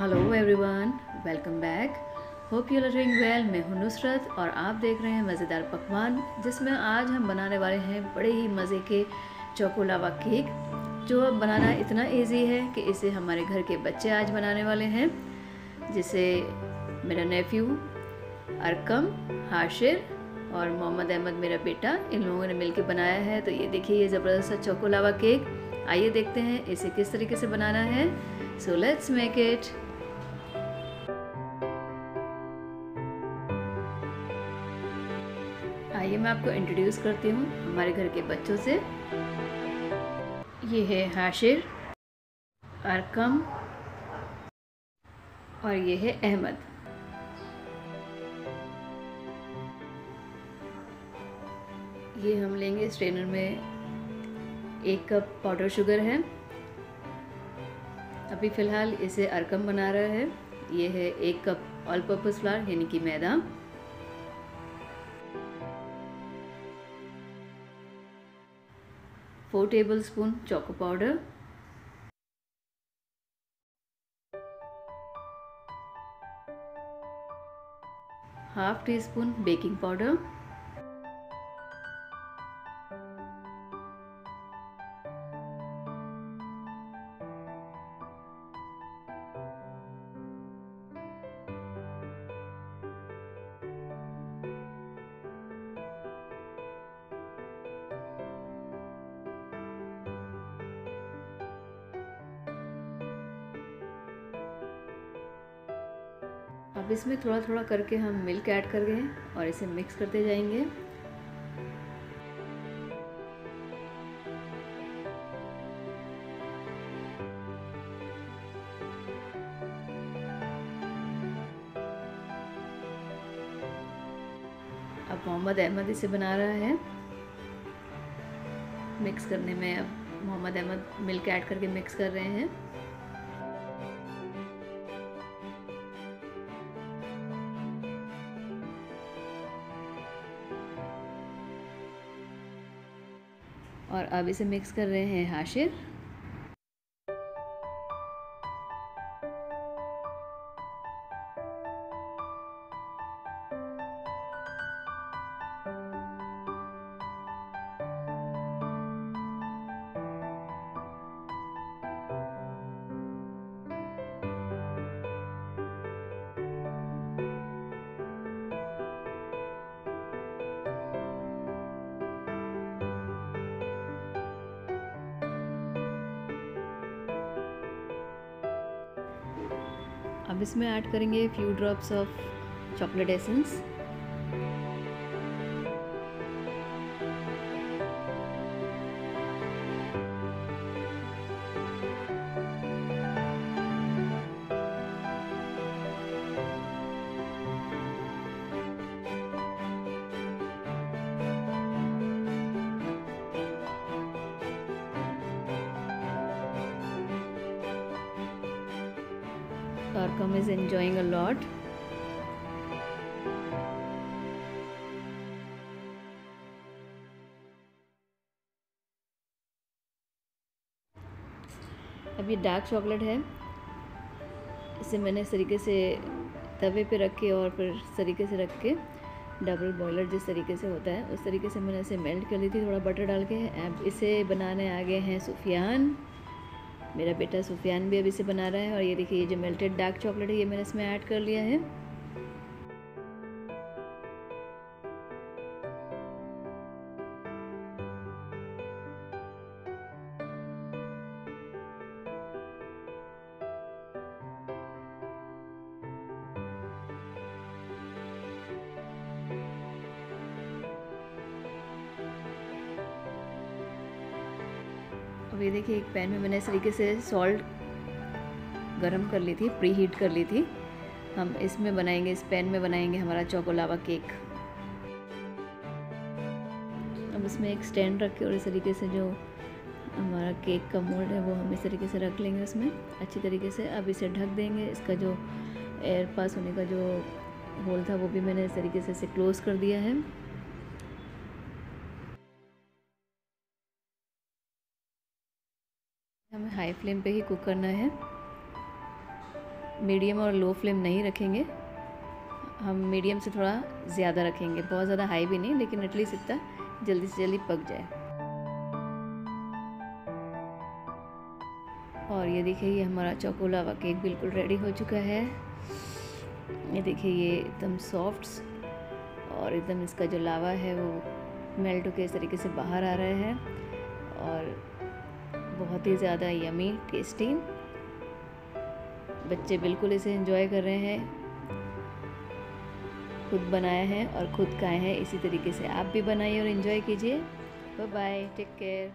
Hello everyone welcome back hope you are doing well मैं हूँ नुसरत और आप देख रहे हैं मज़ेदार पकवान, जिसमें आज हम बनाने वाले हैं बड़े ही मज़े के चोको लावा केक, जो अब बनाना इतना इजी है कि इसे हमारे घर के बच्चे आज बनाने वाले हैं, जिसे मेरा नेफ्यू अरकम, हाशिर और मोहम्मद अहमद, मेरा बेटा, इन लोगों ने मिलकर बनाया है। तो ये देखिए, ये ज़बरदस्त चोको लावा केक। आइए देखते हैं इसे किस तरीके से बनाना है। सो लेट्स मेक इट आइए मैं आपको इंट्रोड्यूस करती हूँ हमारे घर के बच्चों से। ये है हाशिर, अरकम और ये है अहमद। ये हम लेंगे स्ट्रेनर में एक कप पाउडर शुगर है। अभी फ़िलहाल इसे अरकम बना रहा है। ये है एक कप ऑल पर्पज़ फ्लावर यानी कि मैदा। 4 tablespoon choco powder. Half teaspoon baking powder. अब इसमें थोड़ा थोड़ा करके हम मिल्क ऐड कर गए और इसे मिक्स करते जाएँगे। अब मोहम्मद अहमद इसे बना रहा है। मिक्स करने में अब मोहम्मद अहमद मिल्क ऐड करके मिक्स कर रहे हैं। और अब इसे मिक्स कर रहे हैं हाशिर। अब इसमें ऐड करेंगे few drops of chocolate essence Arkham is enjoying a lot. अब ये डार्क चॉकलेट है। इसे मैंने इस तरीके से तवे पे रख के और फिर इस तरीके से रख के डबल बॉयलर जिस तरीके से होता है, उस तरीके से मैंने इसे मेल्ट कर ली थी, थोड़ा बटर डाल के। अब इसे बनाने आ गए हैं सुफियान। मेरा बेटा सुफियान भी अभी से बना रहा है और ये देखिए, ये जो मेल्टेड डार्क चॉकलेट है, ये मैंने इसमें ऐड कर लिया है। अब ये देखिए, एक पैन में मैंने इस तरीके से सॉल्ट गरम कर ली थी प्री हीट कर ली थी। हम इसमें बनाएँगे, इस पैन में बनाएँगे हमारा चोको लावा केक अब इसमें एक स्टैंड रख के और इस तरीके से जो हमारा केक का मोल्ड है, वो हम इस तरीके से रख लेंगे उसमें। अच्छी तरीके से। अब इसे ढक देंगे। इसका जो एयर पास होने का जो होल था, वो भी मैंने इस तरीके से इसे क्लोज़ कर दिया है। हाई फ्लेम पे ही कुक करना है। मीडियम और लो फ्लेम नहीं रखेंगे। हम मीडियम से थोड़ा ज़्यादा रखेंगे। बहुत ज़्यादा हाई भी नहीं, लेकिन एटलीस्ट इतना जल्दी से जल्दी पक जाए। और ये देखिए, ये हमारा चौको लावा केक बिल्कुल रेडी हो चुका है। ये देखिए, ये एकदम सॉफ्ट और एकदम इसका जो लावा है, वो मेल्ट होकर इस तरीके से बाहर आ रहा है। और बहुत ही ज़्यादा यमी टेस्टी बच्चे बिल्कुल इसे इंजॉय कर रहे हैं। खुद बनाया है और खुद खाए हैं। इसी तरीके से आप भी बनाइए और इन्जॉय कीजिए। Bye bye take care